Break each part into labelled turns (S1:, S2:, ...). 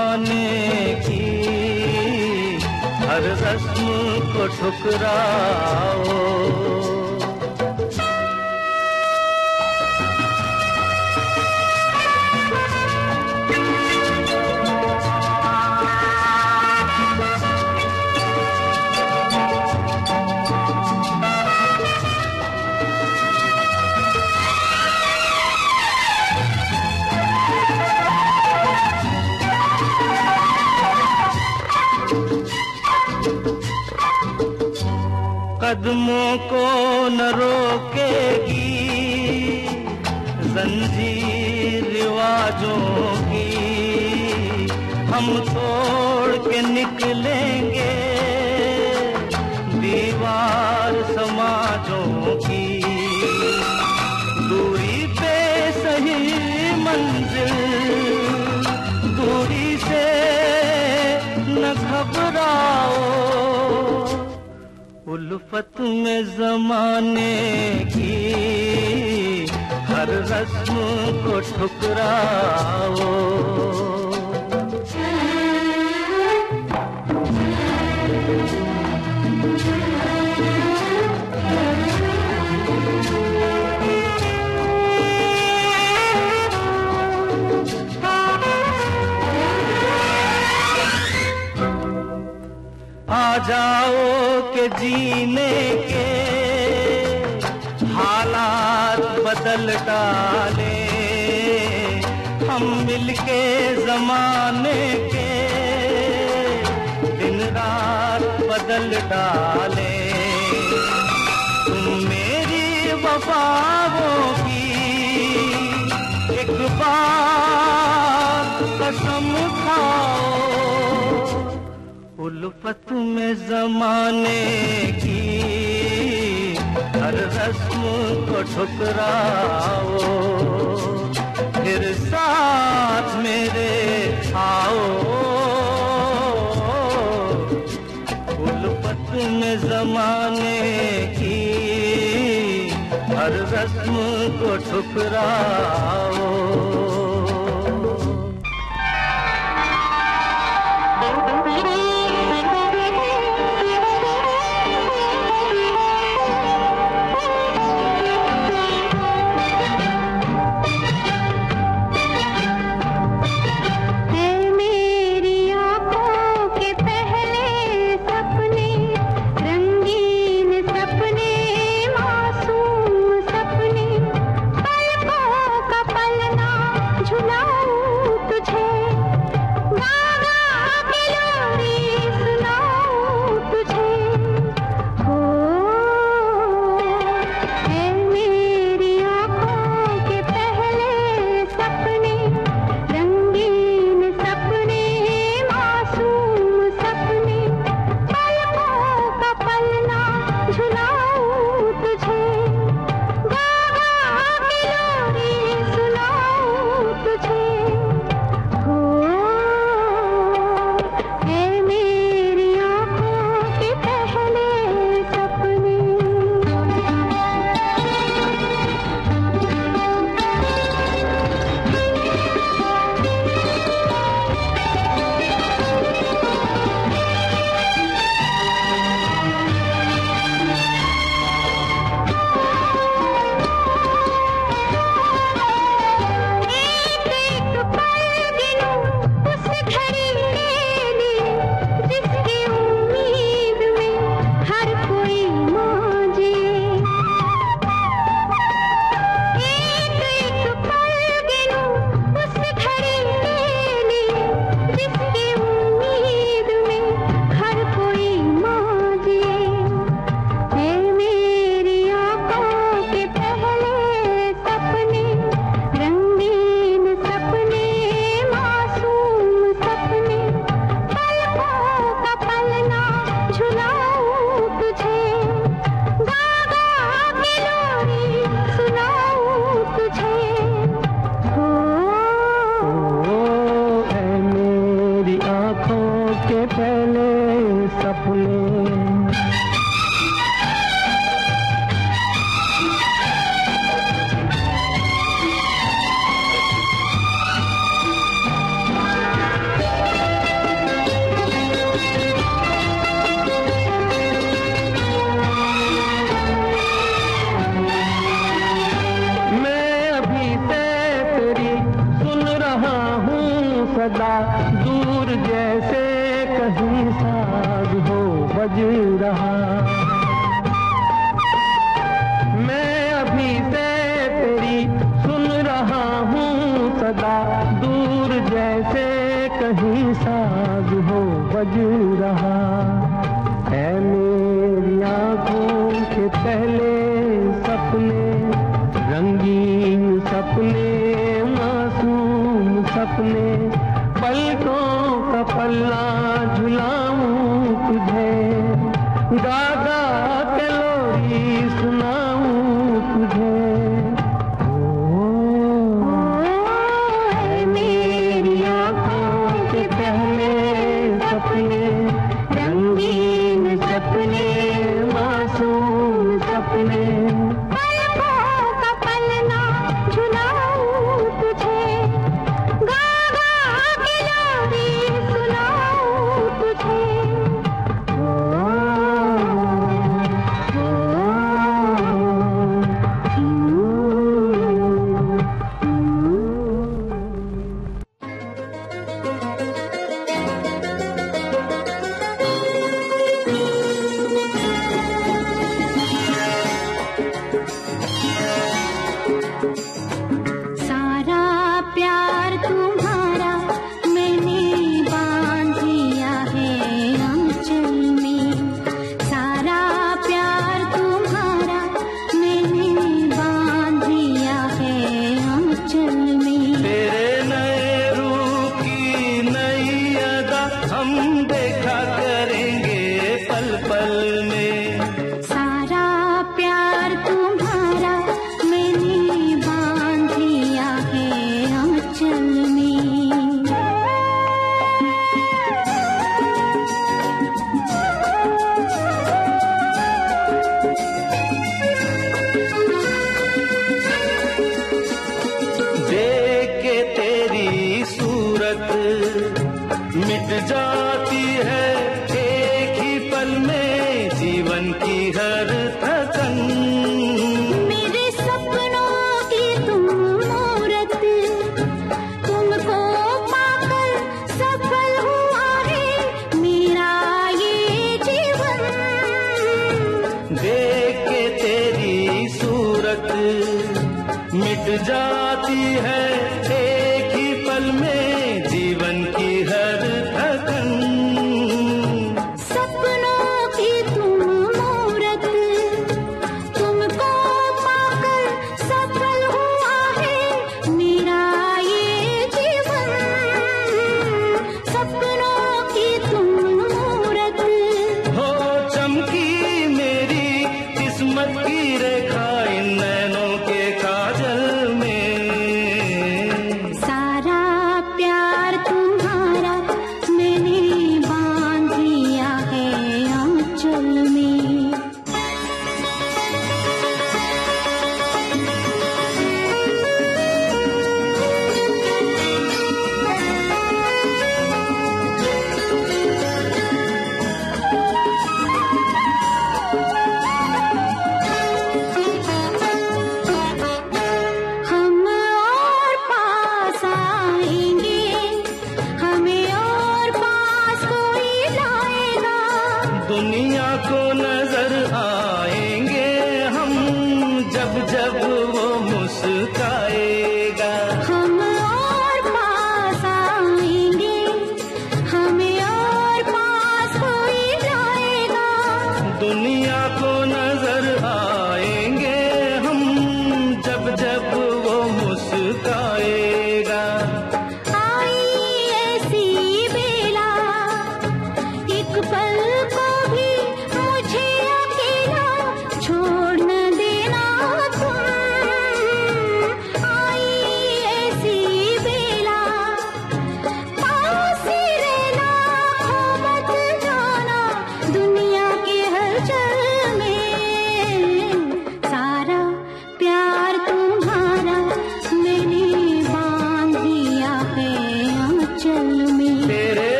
S1: आने की। हर रस्म को ठुकराओ। कदमों को न रोकेगी जंजीर रिवाजों की। हम तोड़ के निकलेंगे उल्फत में जमाने की हर रस्म को ठुकराओ। आ जाओ जीने के हालात बदल डाले। हम मिलके जमाने के दिन रात बदल डाले। तुम मेरी वफाओं की एक बार कसम खाओ उल्फत में जमाने की, हर रस्म को ठुकराओ। फिर साथ मेरे आओ। उल्फत में जमाने की, हर रस्म को ठुकराओ।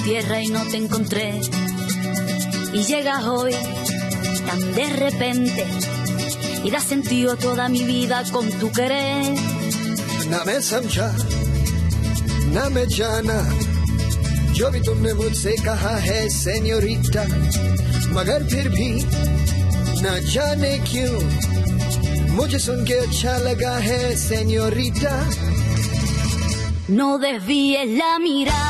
S2: tierra y no te encontré. Y llegas hoy tan de repente y das sentido a toda mi vida con tu querer.
S3: ना मैं समझा ना मैं जाना जो भी तुमने मुझसे कहा है सेन्योरिटा मगर फिर भी ना जाने क्यों मुझे सुन के अच्छा लगा है senorita
S2: No desvíes la mirada,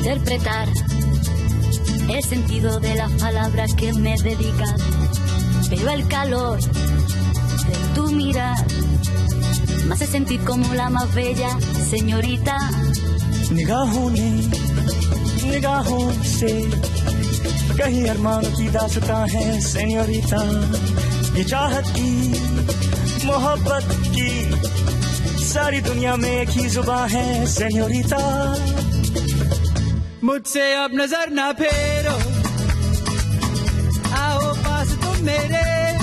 S2: interpretar el sentido de las palabras que me dedican, pero el calor de tu mirar me hace sentir como la más bella señorita.
S4: निगाहों निगाहों से कहीं अरमान की दासता है सेनियोरिता ये चाहत की मोहब्बत की सारी दुनिया में एक ही जुबा है
S5: मुझसे अब नज़र ना फेरो। आओ पास तुम मेरे।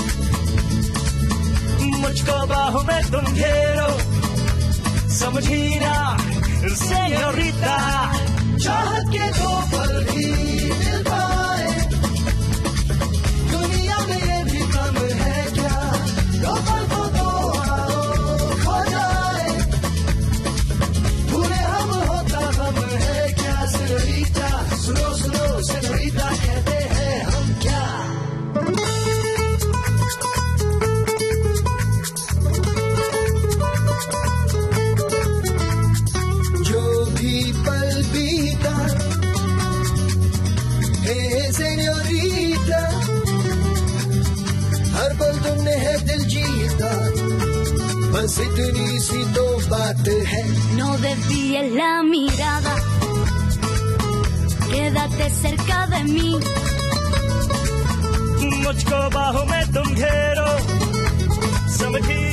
S4: मुझको बाहों में तुम घेरो। समझी ना, से
S3: चाहत के दो पल भी मिलता। si tiri si
S2: No desvíes la mirada. Quédate cerca de mí.
S3: Mucho bajo me tumbero Samaki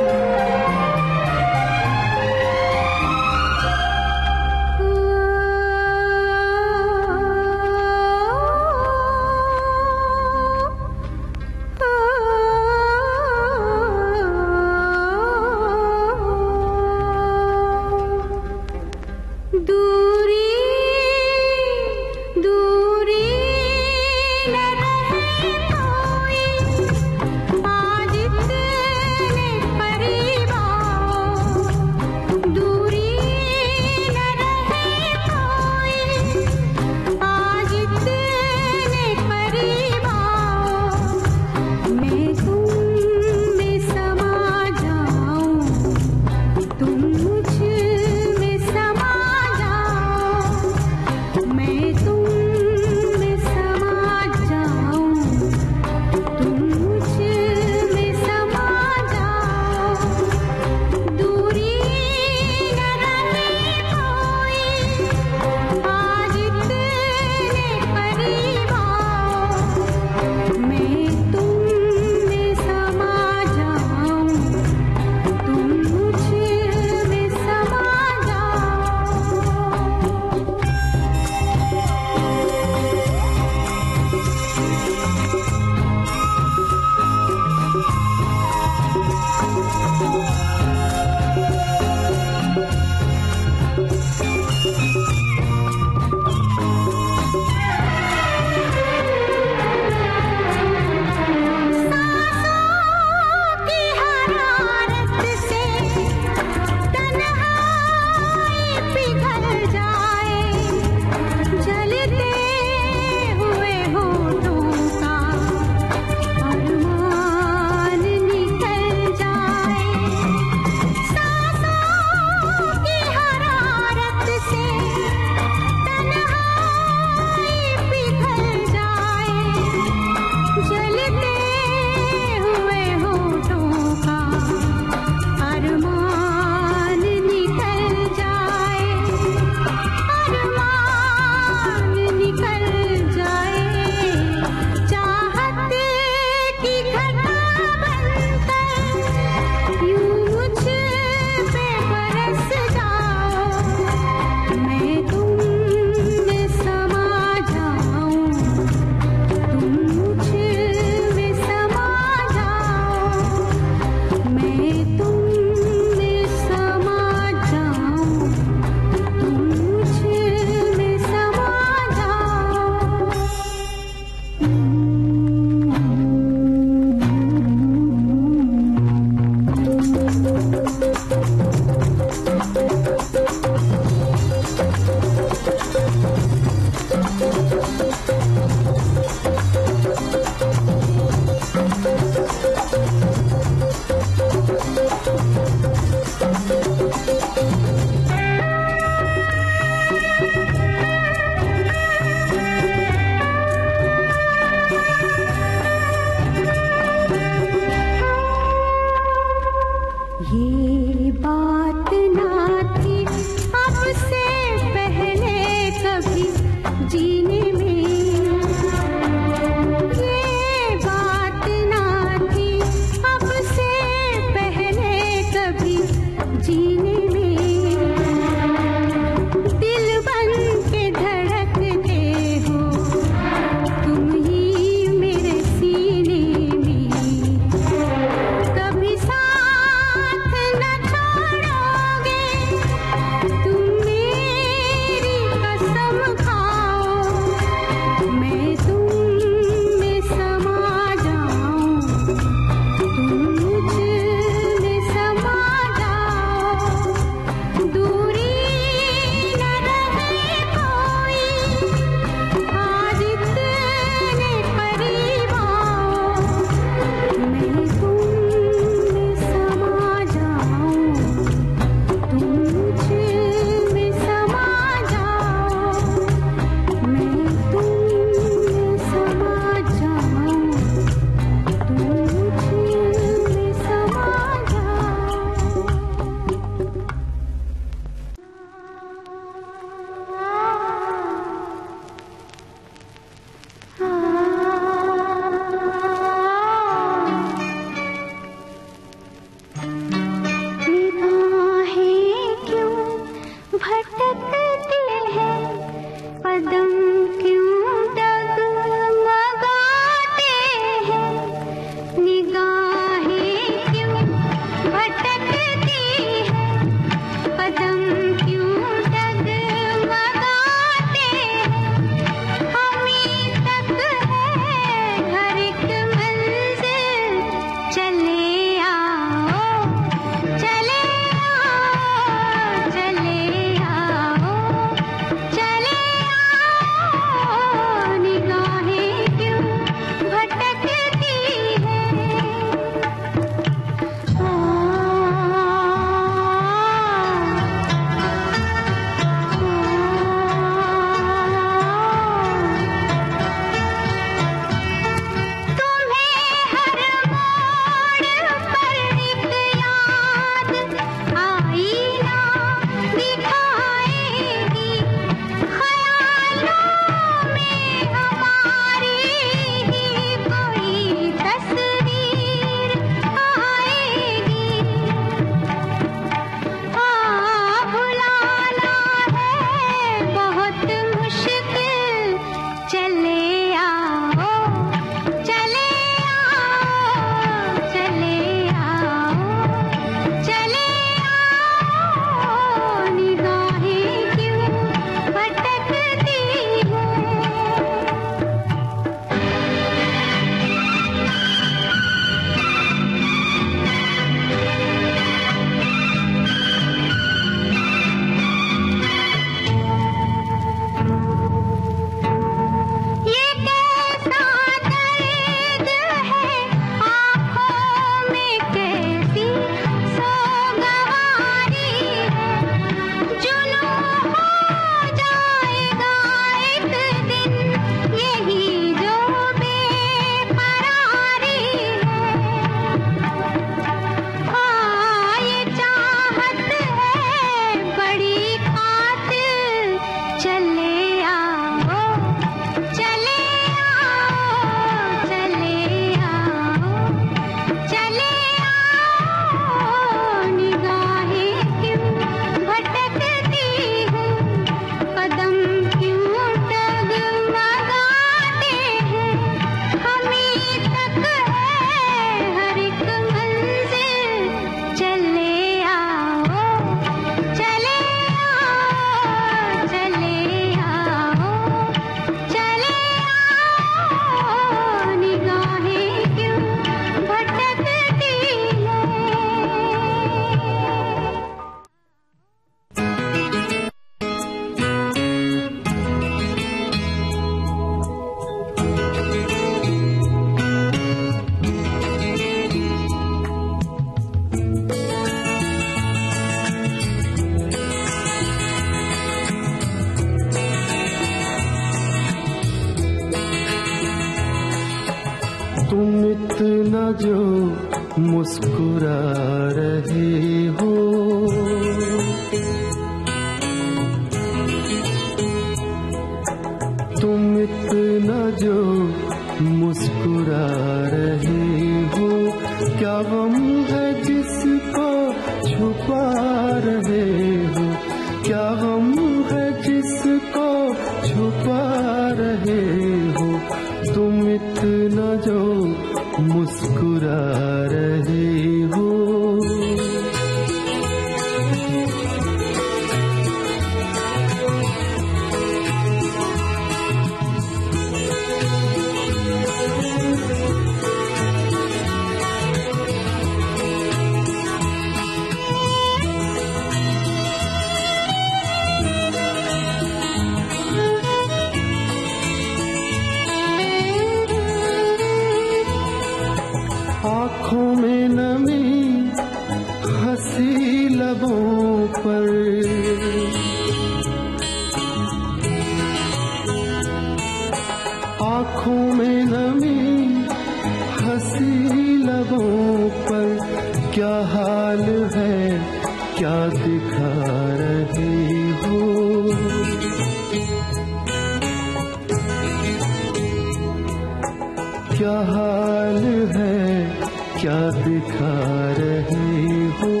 S3: क्या
S6: दिखा
S7: रहे
S8: हो?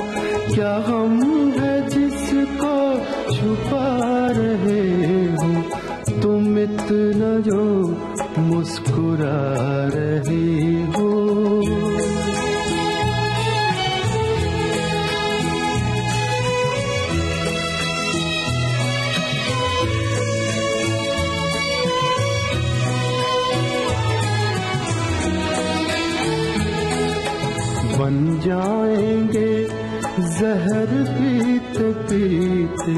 S8: क्या हम है जिसको छुपा रहे हो? तुम इतना जो मुस्कुरा रहे जाएँगे जहर पीते पीते।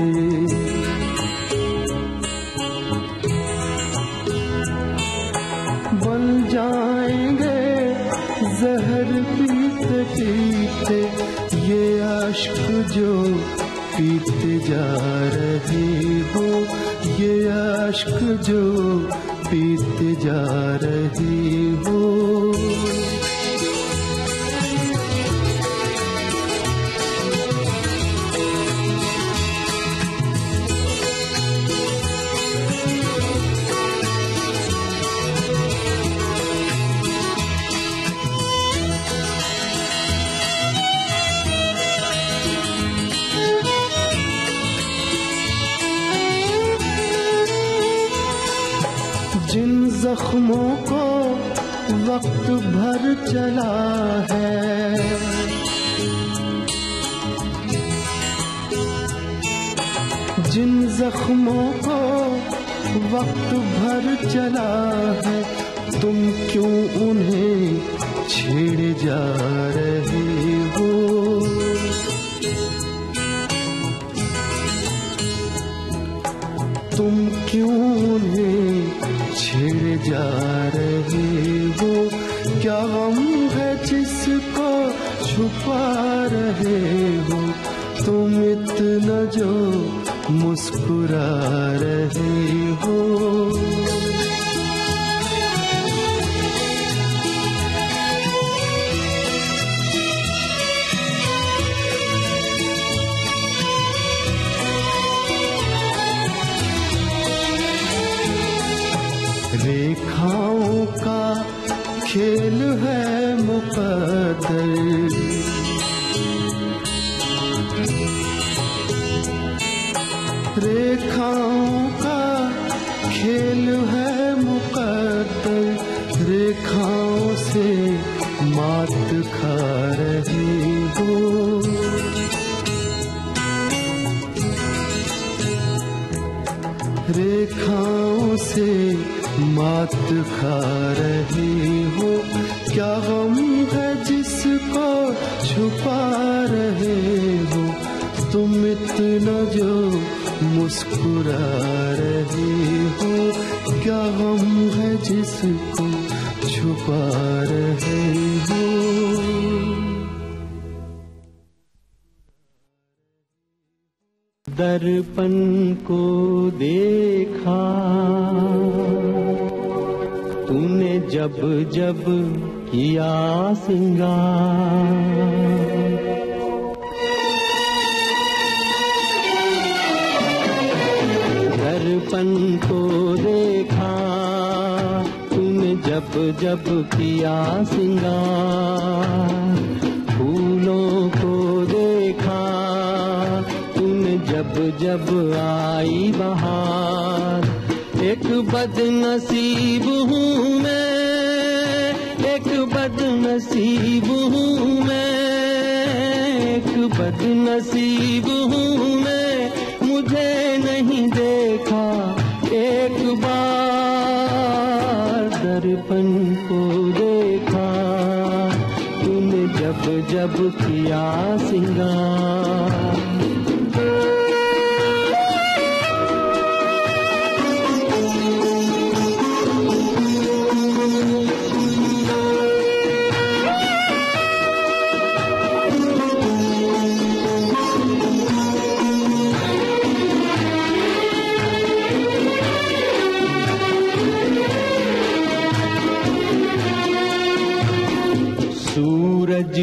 S8: बन जाएँगे जहर पीते पीते। ये अश्क जो पीते जा रहे हो, ये अश्क जो पीते जा रहे भर चला है। जिन जख्मों को वक्त भर चला है, तुम क्यों उन्हें छेड़ जा रहे? जो मुस्कुरा रहे हो। रेखाओं का खेल है मुकद्दर।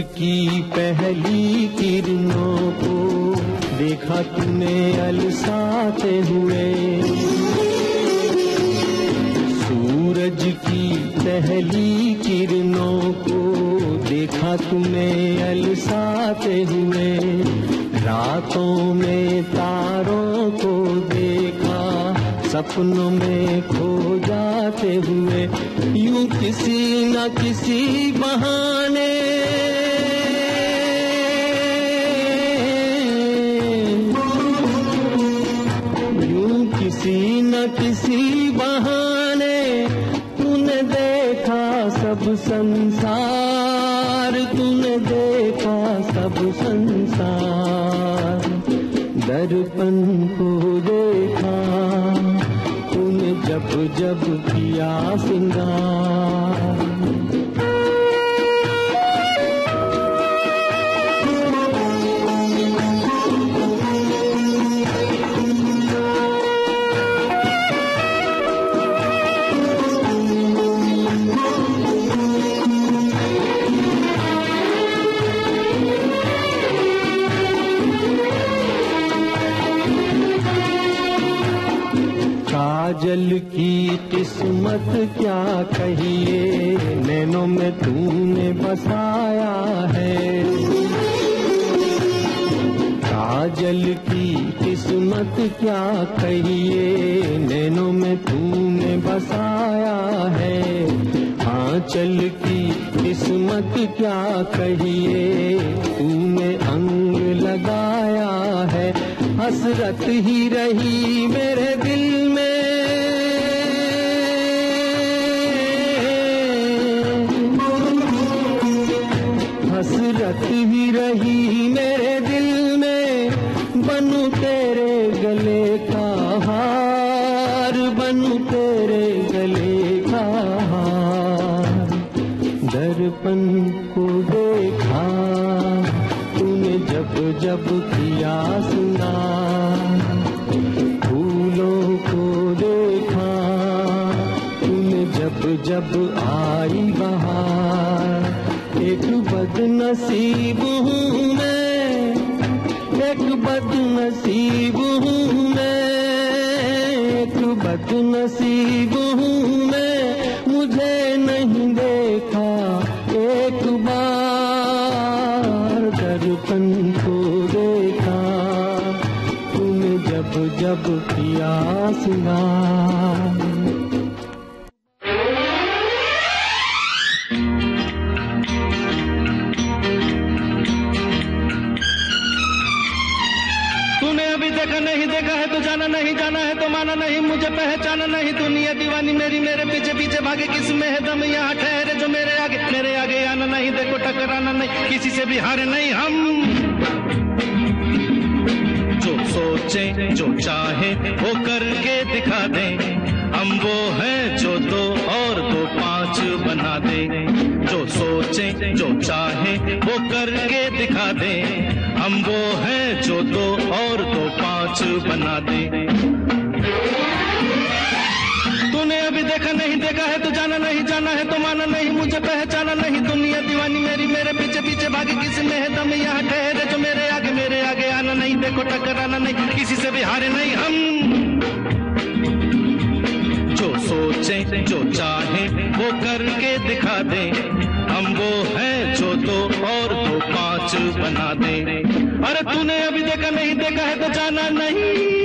S8: की
S9: पहली किरणों को देखा तूने, अलसाते हुए। सूरज की पहली किरणों को देखा तूने, अलसाते हुए। रातों में तारों को देखा, सपनों में खो जाते हुए। यूँ किसी न किसी बहाने जब जब किया सिंगार की किस्मत क्या कहिए? नैनों में तूने बसाया है। काजल की किस्मत क्या कहिए? नैनों में तूने बसाया है। आंचल की किस्मत क्या कहिए? तूने अंग लगाया है। हसरत ही रही मेरे दिल में। ही रही मेरे दिल में बनू तेरे गले का हार, बनू तेरे गले का हार। दर्पण को देखा, तूने जब जब किया सुना। फूलों को देखा, तूने जब जब आई बहार। एक बदनसीब बदनसीब हूँ मैं एक बदनसीब हूँ
S1: सोचे जो चाहे वो करके दिखा दे। हम वो हैं जो दो और दो पाँच बना दे। तूने अभी देखा नहीं, देखा है तो जाना नहीं, जाना है तो माना नहीं। मुझे पहचाना नहीं। दुनिया दीवानी मेरी, मेरे पीछे पीछे भागे किसी में है दम। यहाँ ठहरे जो मेरे आगे मेरे आगे आना नहीं। देखो, टकराना नहीं। किसी से भी हारे नहीं हम। जो सोचे, जो चाहे वो करके दिखा दे। हम वो है जो दो और दो पाँच बना दे। अरे तूने अभी देखा नहीं, देखा है तो जाना नहीं।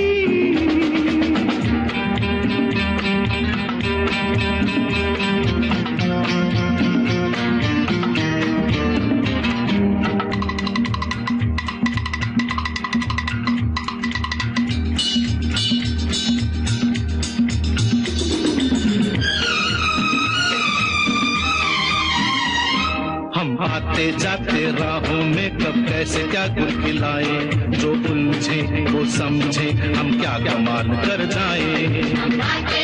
S1: हम आते जाते राहों में कब कैसे क्या गुल खिलाए? जो उलझे, वो समझे, हम क्या कमाल कर जाए?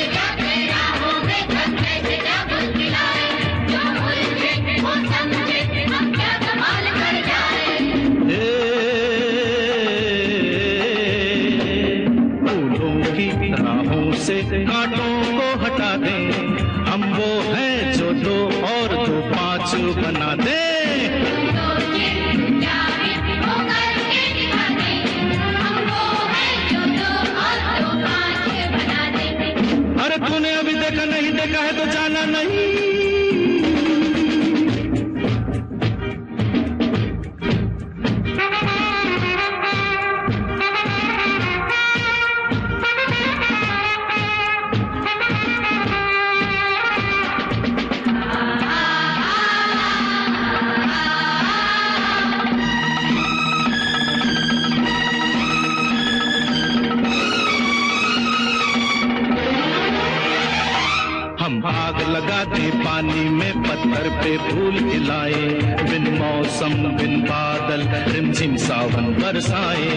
S1: फूल खिलाए बिन मौसम बिन बादल रिमझिम सावन बरसाए।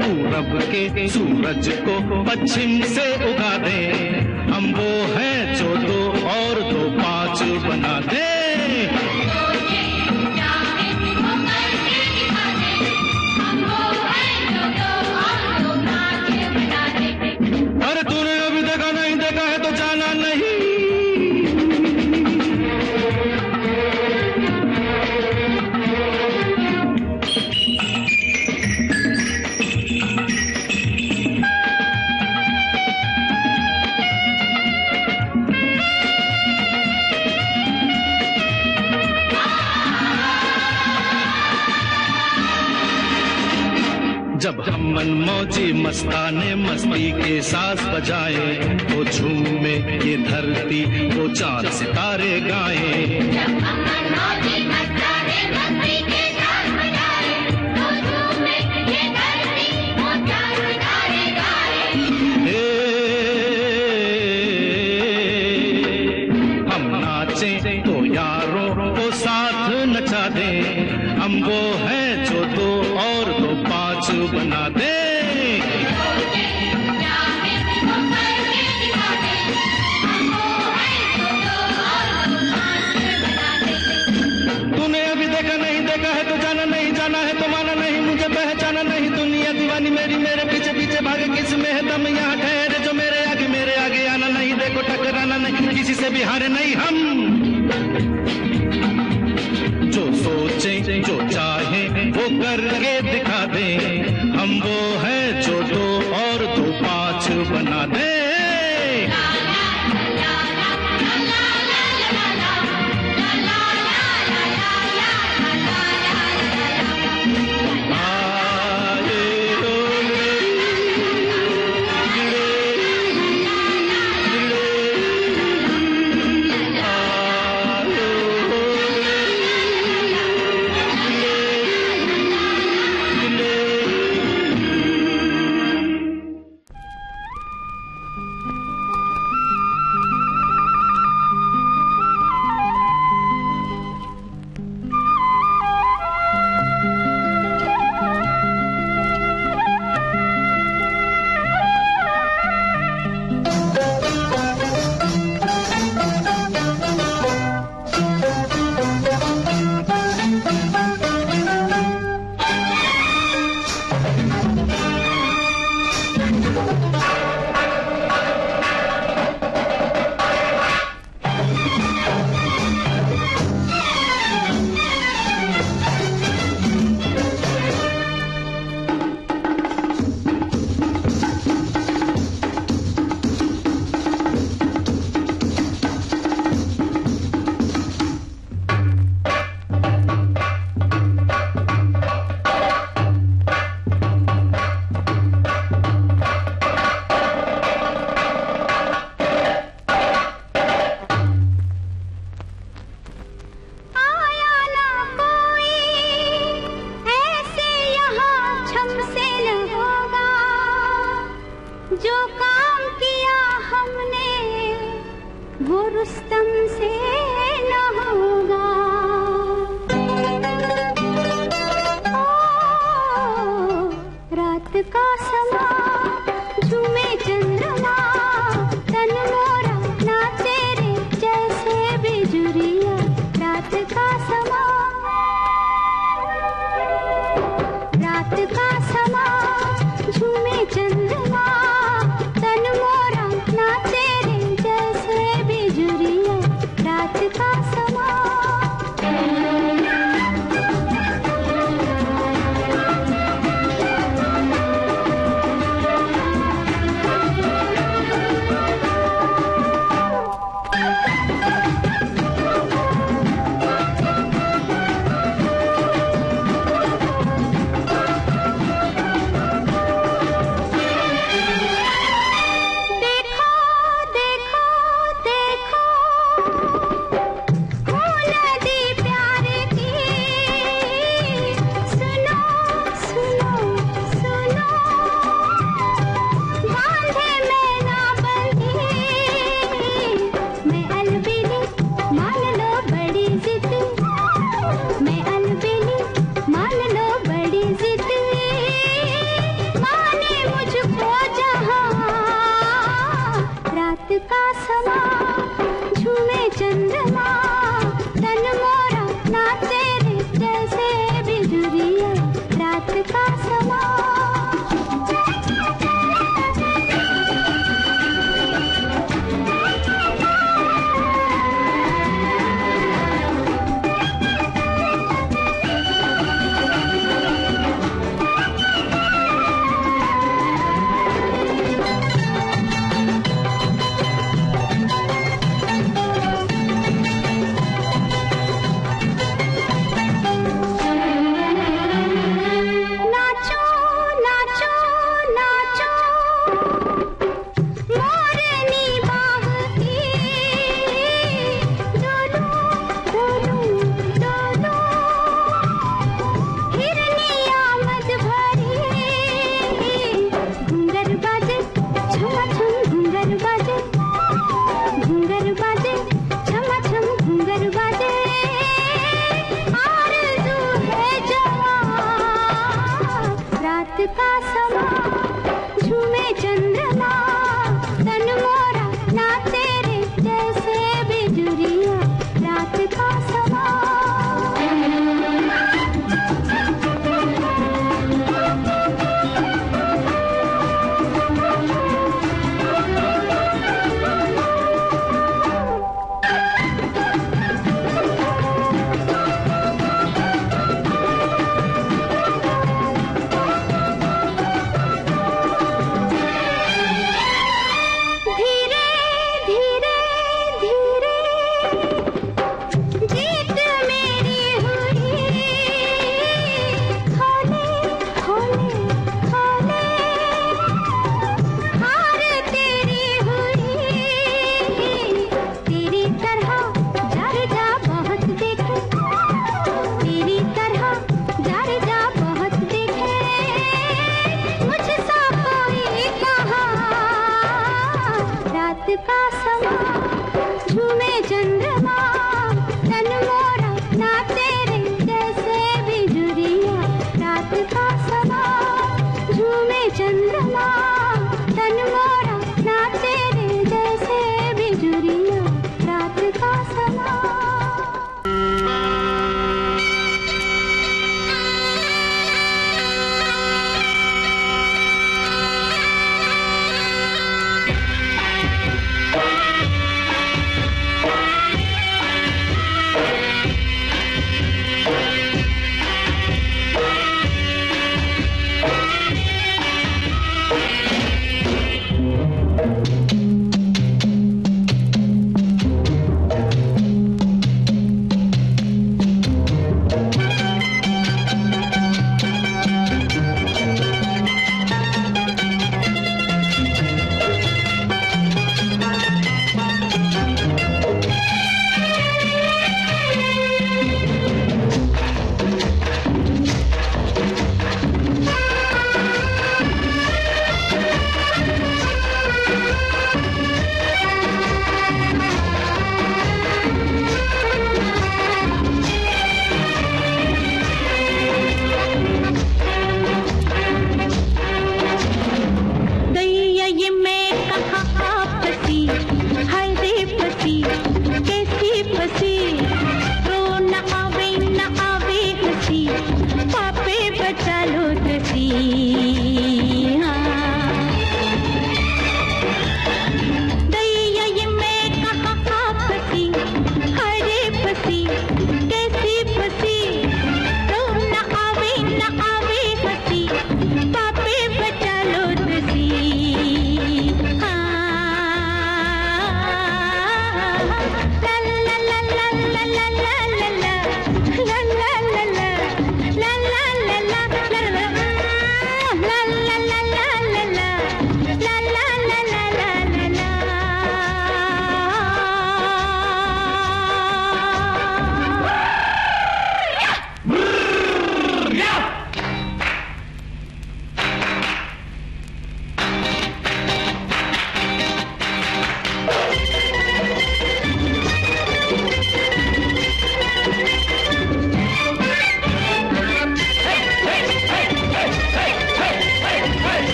S1: पूरब के सूरज को पश्चिम से उगा जब हम मन मौजी मस्ताने मस्ती के सास बजाए, वो झूमे ये धरती, वो चाँद सितारे गाए।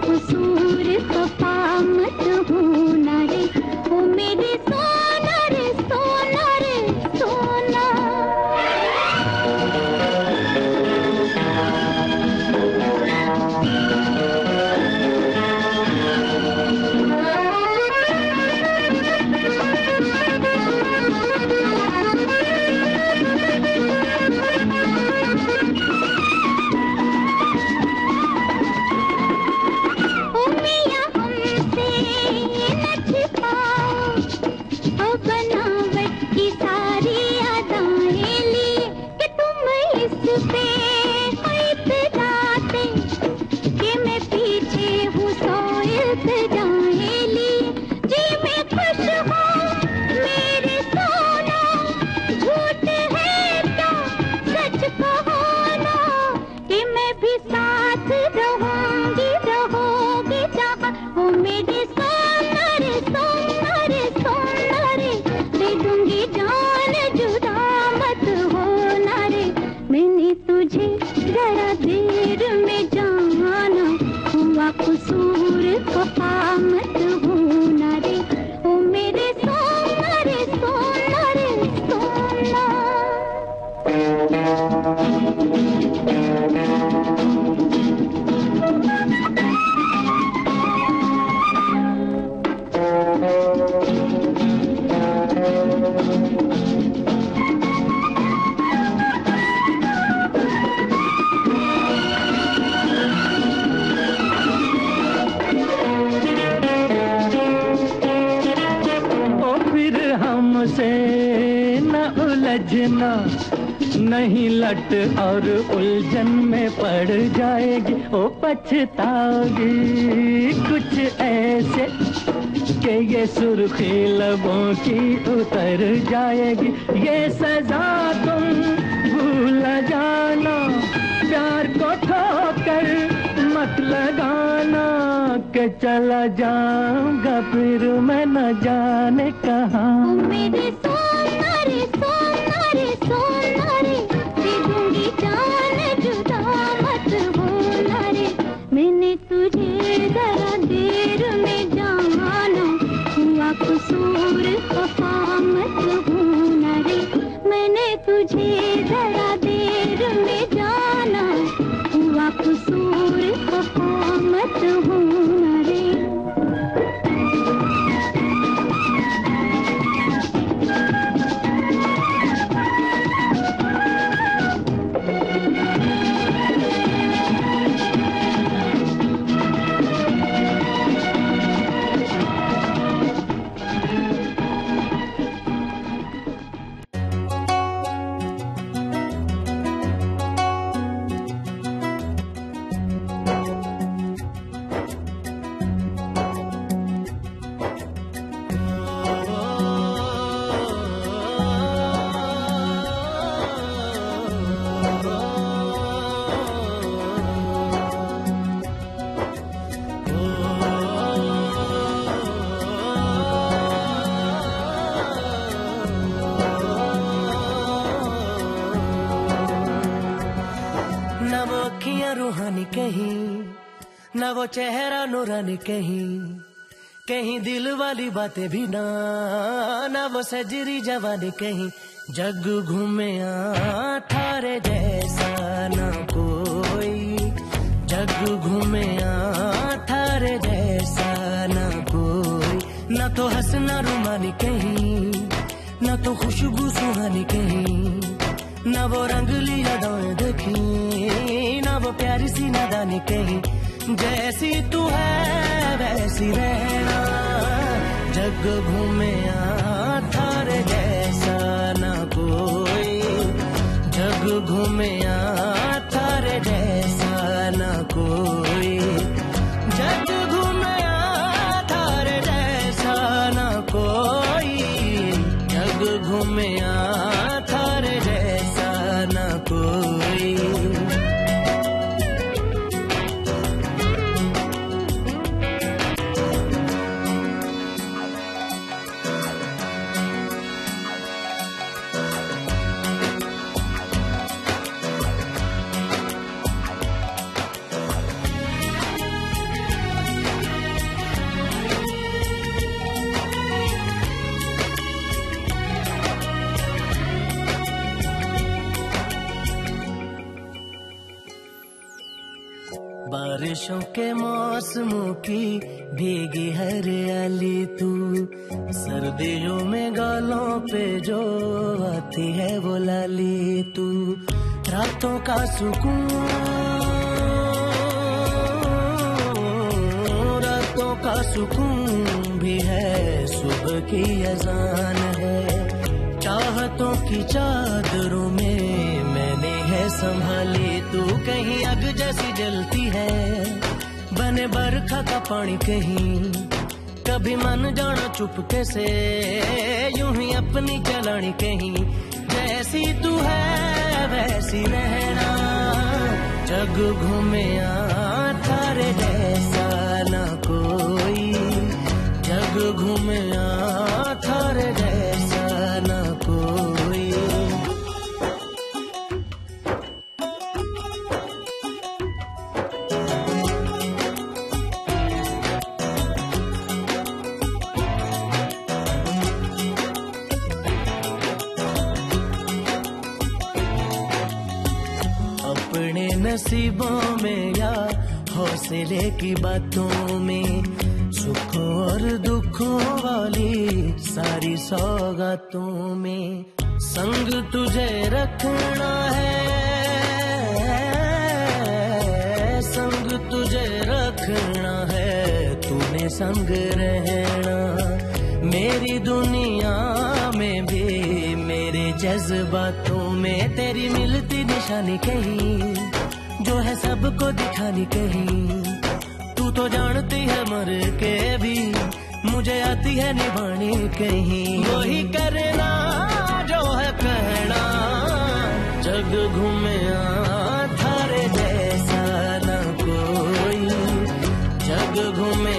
S10: हुआ
S8: जाऊँगा फिर मैं न जाने कहा।
S10: मेरे सोना
S9: वो चेहरा नूरानी कहीं कहीं दिल वाली बातें भी ना ना वो सजरी जवानी कहीं। जग घूमे थारे जैसा न कोई, जग घूमे थारे जैसा न कोई। ना तो हंसना रुमानी कहीं, ना तो खुशबू सुहानी कहीं। न वो रंगली यादें देखी, न वो प्यारी सी नादानी कहीं। जैसी तू है, वैसी रहना। जग घूमे थारे जैसा न कोई। जग घूमे थारे जैसा न कोई। जग घूमे थारे जैसा न कोई। जग घूमे मौसमों की भीगी हरियाली तू। सर्दियों में गालों पे जो आती है वो लाली तू। रातों का सुकून, रातों का सुकून भी है, सुबह की अजान है। चाहतों की चादरों में मैंने है संभाली, तू कहीं अग जैसी जलती है। बने बरखा का पानी कहीं, कभी मन जाना चुपके से, यूँ ही अपनी चलानी कहीं। जैसी तू है, वैसी रहना, जग घूमे थारे जैसा ना कोई। जग घूमे हौसले की बातों में सुखों और दुखों वाली सारी सौगातों में संग तुझे रखना है। संग तुझे रखना है। तूने संग रहना। मेरी दुनिया में भी, मेरे जज्बातों में तेरी मिलती निशानी कहीं। जो है सबको दिखानी कहीं तू तो जानती है मर के भी, मुझे आती है निभानी कहीं वही करना, जो है कहना, जग घूमे थारे जैसा ना कोई। जग घूमे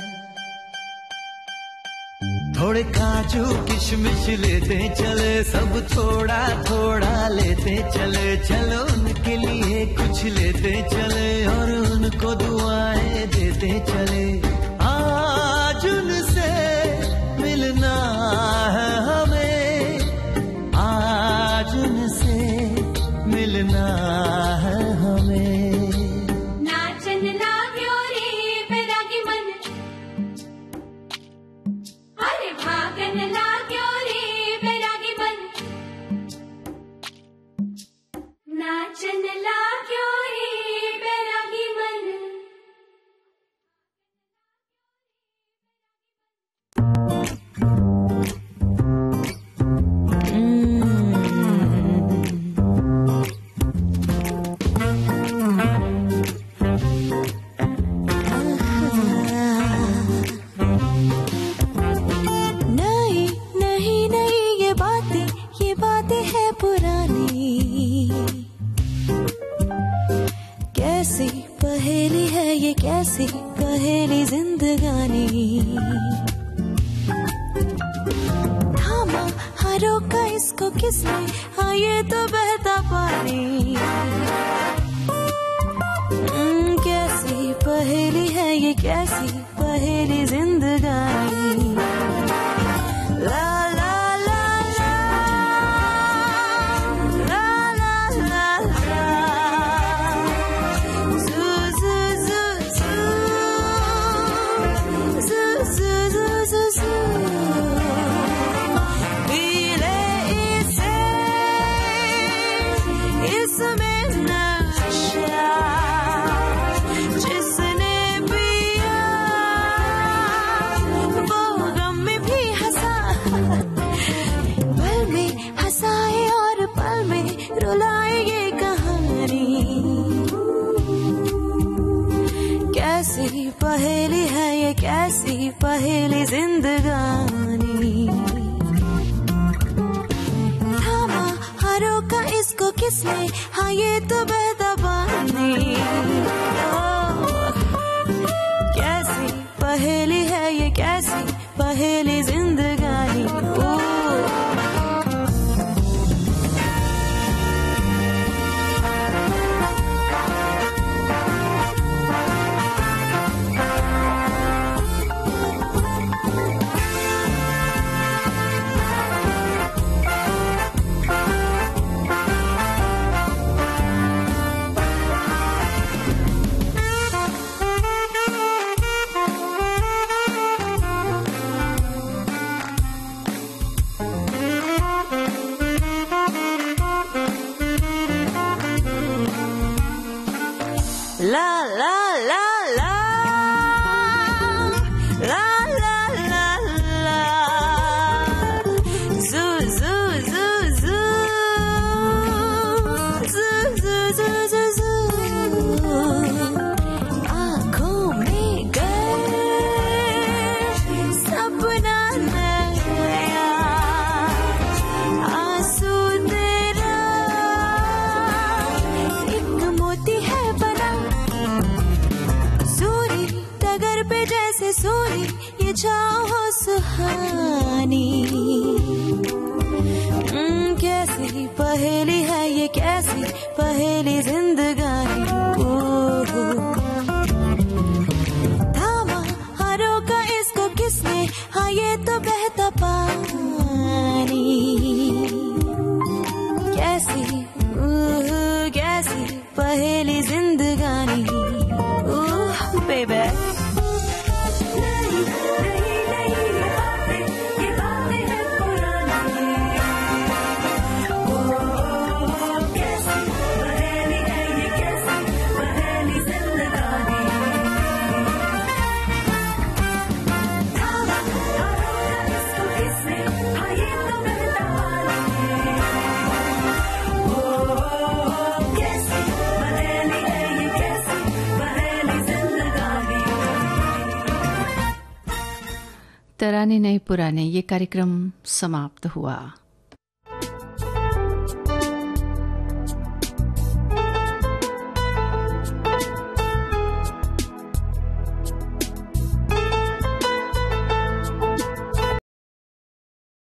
S11: थोड़े काजू किशमिश लेते चले। सब थोड़ा थोड़ा लेते चले। चलो उनके लिए कुछ लेते चले। और उनको दुआएँ देते चले।
S12: तराने नए पुराने ये कार्यक्रम समाप्त हुआ।